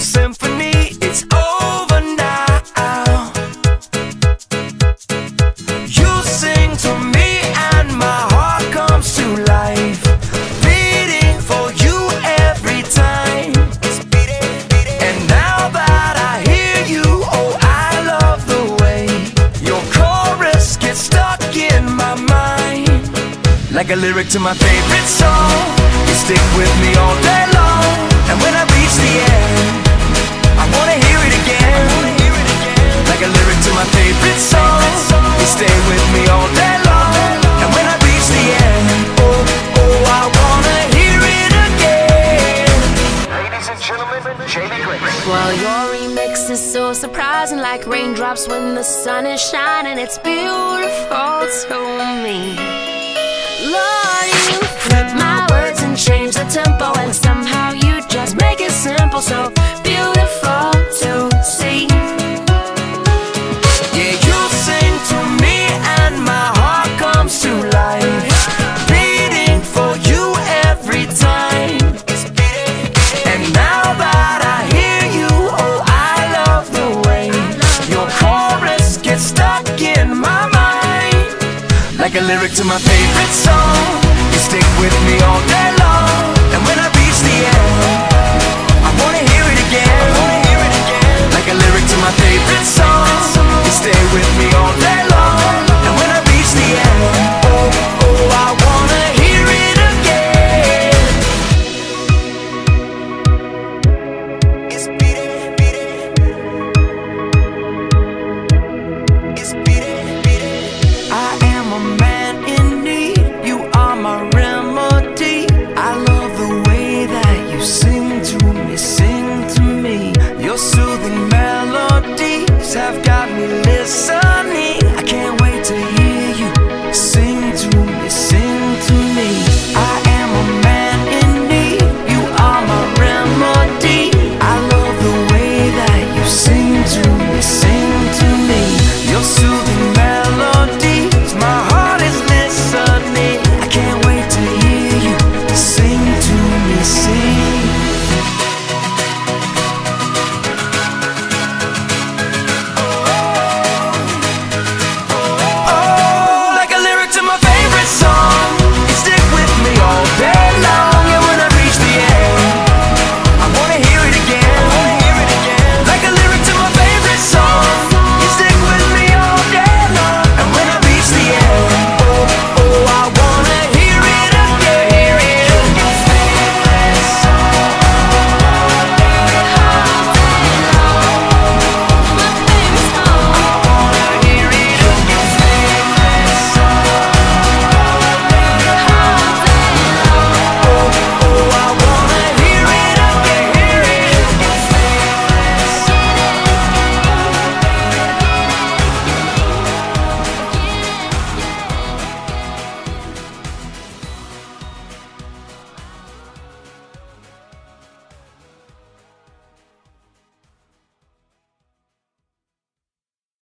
symphony. It's over now. You sing to me, and my heart comes to life. Beating for you every time. And now that I hear you, oh, I love the way your chorus gets stuck in my mind. Like a lyric to my favorite song, you stick with me all day long. And when I reach the end, Well, your remix is so surprising, like raindrops when the sun is shining. It's beautiful to me. Lord, you flip my words and change the tempo, and somehow you just make it simple, so a lyric to my favorite song. You stick with me all day long.